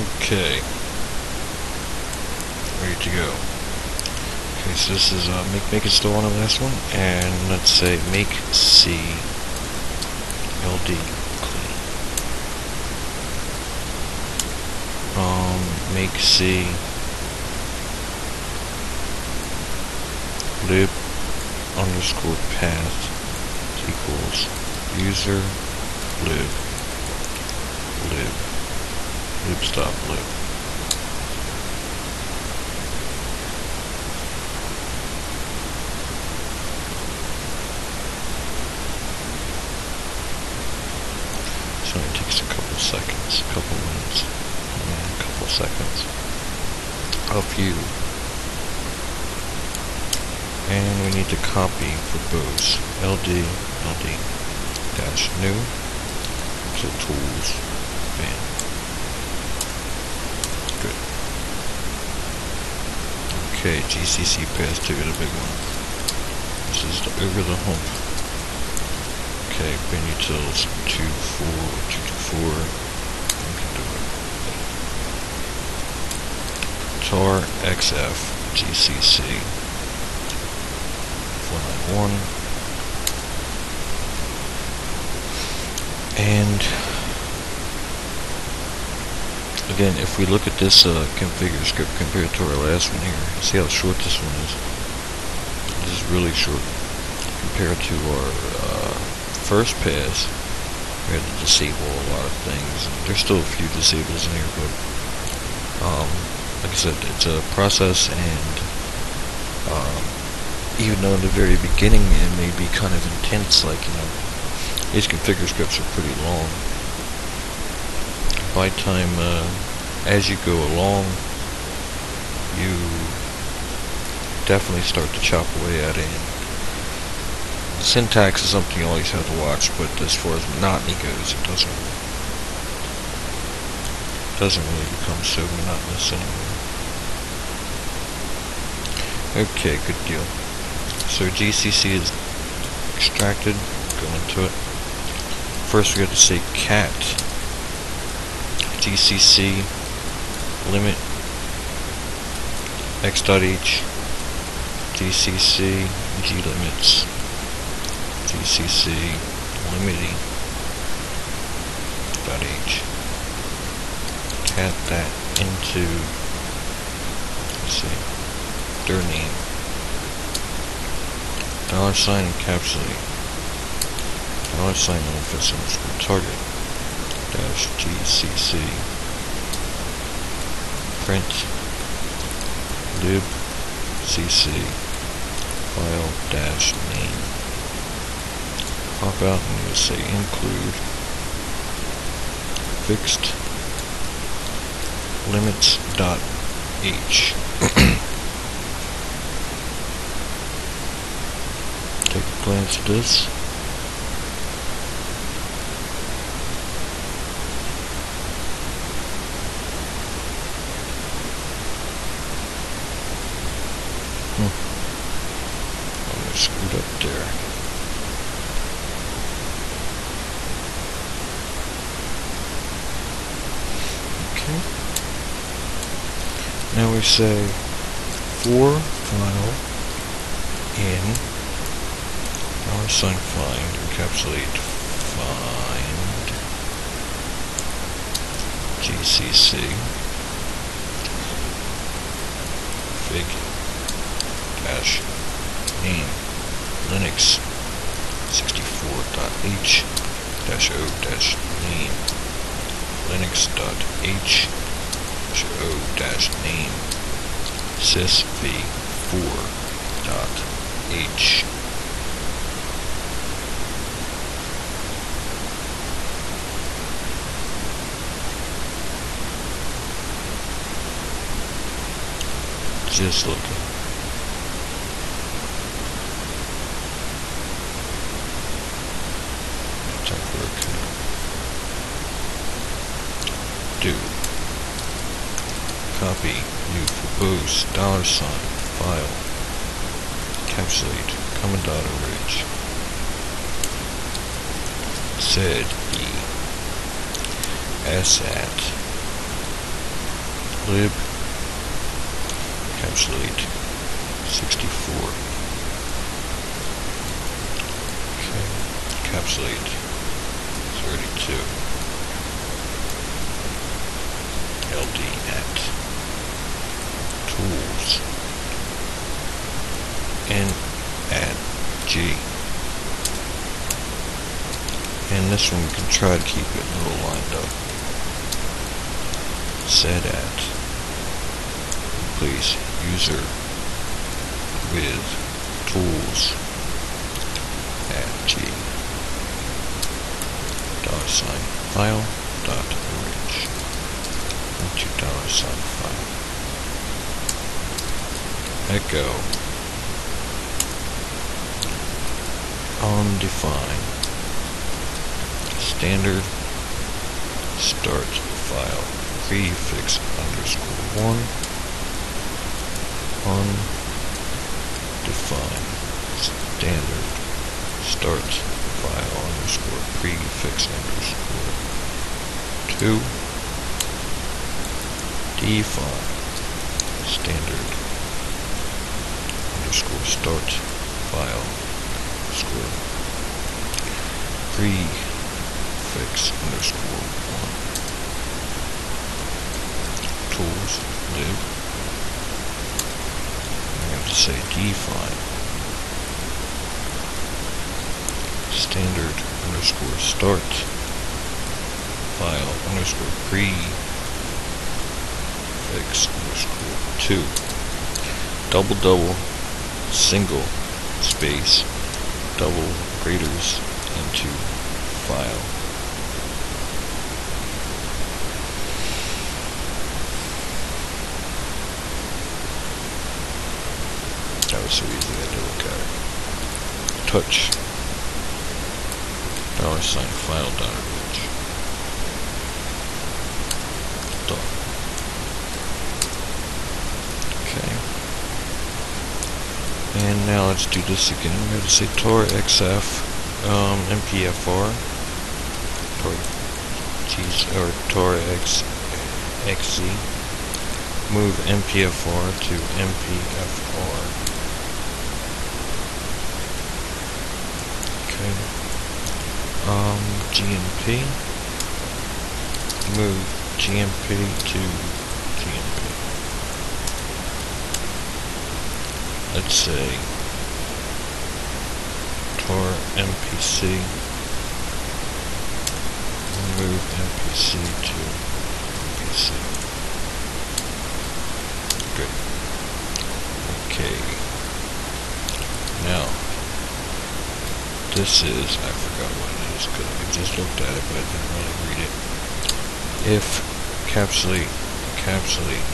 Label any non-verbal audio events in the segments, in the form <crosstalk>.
Okay. Ready to go. Okay, so this is uh, make make install on the last one, and let's say make C LD clean. Um, make C lib underscore path equals user lib lib lib stop lib. So it takes a couple seconds, a couple minutes, a couple seconds. A few. And we need to copy for both LD, LD, dash new, so tools, bin. Good. Okay, GCC pass to get a big one. This is the over the hump. Okay, bin utils 2, 4, 2 to 4. We can do it. tar xf gcc 491 and again if we look at this uh, configure script compared to our last one here see how short this one is this is really short compared to our uh, first pass we had to disable a lot of things there's still a few disables in here but um, like I said, it's a process, and um, even though in the very beginning it may be kind of intense, like, you know, these configure scripts are pretty long. By time, uh, as you go along, you definitely start to chop away at it. Syntax is something you always have to watch, but as far as monotony goes, it doesn't doesn't really become so monotonous anymore. Okay, good deal. So GCC is extracted, go into it. First we have to say cat GCC limit x dot h GCC g limits GCC limiting dot h. Cat that into let's see their name. Dollar sign encapsulate. Dollar sign underscore target GCC print. Lib cc file dash name. Pop out and you'll say include. Fixed. Limits dot h. <coughs> Take a glance at this hmm. I screwed up there Okay. Now we say for file in dollar sign find encapsulate find GCC fig dash name Linux 64.h dash o dash name linux.h dash o dash name sysv4 dot h. Just looking. Do copy. New propose dollar sign file. Encapsulate commandant ridge. sed e. At. Lib. Encapsulate 64 okay. Encapsulate 32 ld tools and add G. And this one we can try to keep it a little lined up. Set at please user with tools at G. Dollar sign file dot image into dollar sign echo. Undefined. Standard. Start file. Prefix underscore one. Undefined. Standard. Start file underscore prefix underscore two. Define standard underscore start file underscore prefix underscore one. Tools lib I have to say define standard underscore start file underscore prefix underscore two. Double double single space double graders into file. That was so easy to look at touch. Dollar sign file dot and now let's do this again we have to say tor xf um, mpfr tor geez, or tor x xz move mpfr to mpfr Okay. Um, GMP. Move GMP to GMP. Let's say tor MPC. Move MPC to MPC. Good. Okay. Now, this is, I forgot what it is, because I just looked at it, but I didn't really read it. If encapsulate, encapsulate,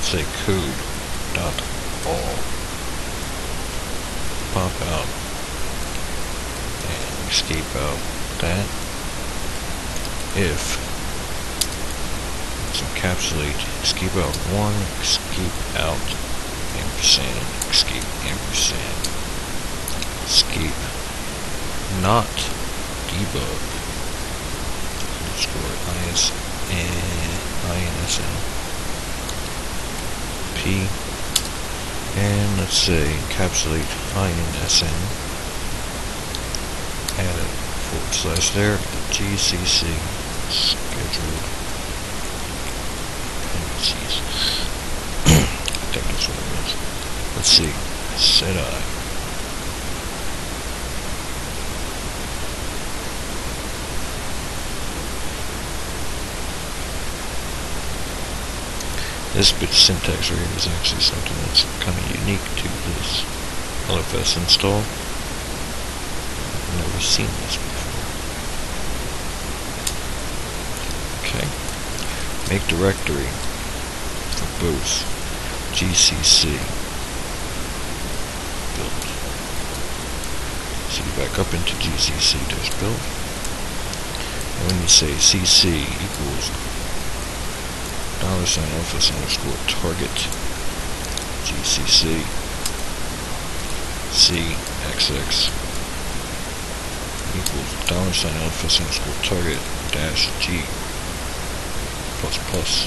say code dot all, pop out, and escape out that. If encapsulate, escape out one, escape out, ampersand, escape, ampersand, escape not debug underscore is insn p and let's say encapsulate insn add a forward slash there. Gcc scheduled. Dependencies <coughs> I think that's what it let's see. sed I This bit syntax here is actually something that's kind of unique to this LFS install. I've never seen this before. Okay. Make directory for both GCC build. So you back up into GCC build. And when you say CC equals dollar sign LFS underscore target GCC CXX equals dollar sign LFS underscore target dash G plus plus.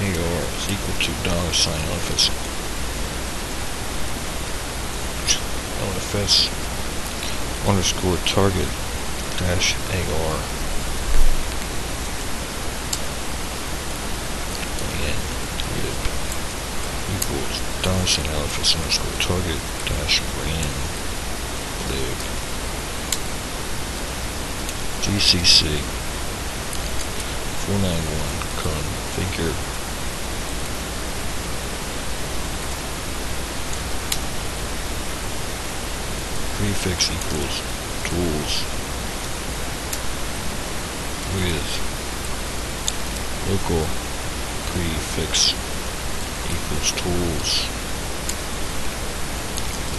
AR is equal to dollar sign office. LFS underscore target dash AR and lib equals sign LFS underscore target dash ran lib. GCC 491 configure. Prefix equals tools with local prefix equals tools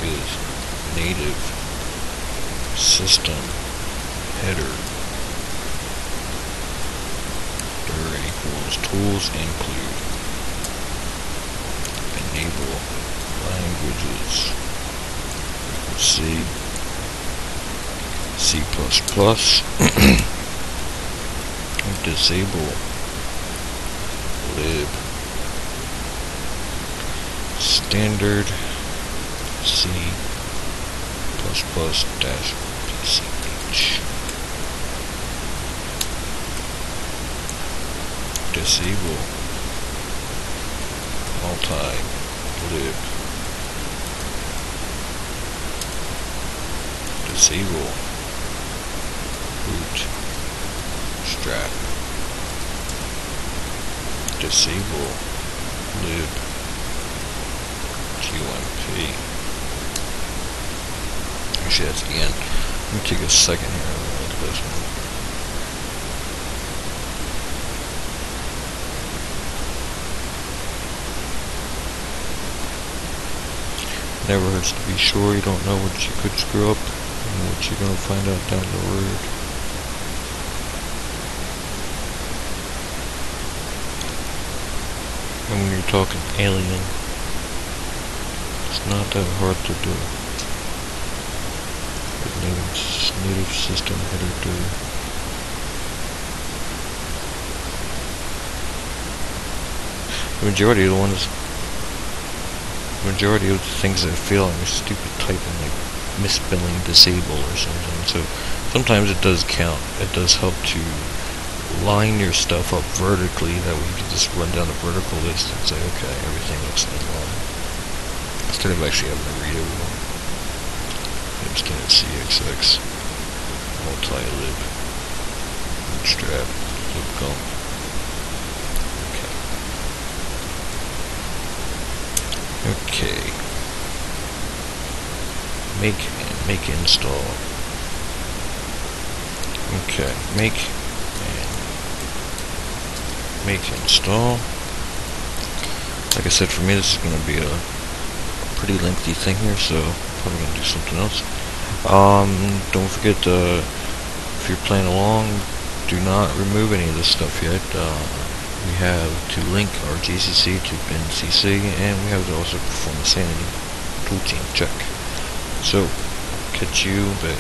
with native system header. Dir equals tools include enable languages C C++ <clears throat> disable lib. Standard C++ plus dash PCH disable multi lib disable boot strap disable lib QMP actually that's the end. Let me take a second here. To look at this one never hurts to be sure you don't know what you could screw up and what you're going to find out down the road. When you're talking alien, it's not that hard to do. Native, native system header do. The majority of the ones, the majority of the things I feel are stupid typing, like misspelling disable or something. So sometimes it does count. It does help to line your stuff up vertically. That way you can just run down the vertical list and say, okay, everything looks in line. Instead of actually having to read everyone. Instead of CXX, multi-lib, bootstrap, libgomp. Okay. Okay make make install. Okay, make make install. Like I said, for me this is going to be a, pretty lengthy thing here, so probably going to do something else. Um, don't forget, uh, if you're playing along, do not remove any of this stuff yet. Uh, we have to link our GCC to BinCC, and we have to also perform a sanity toolchain check. So, catch you, but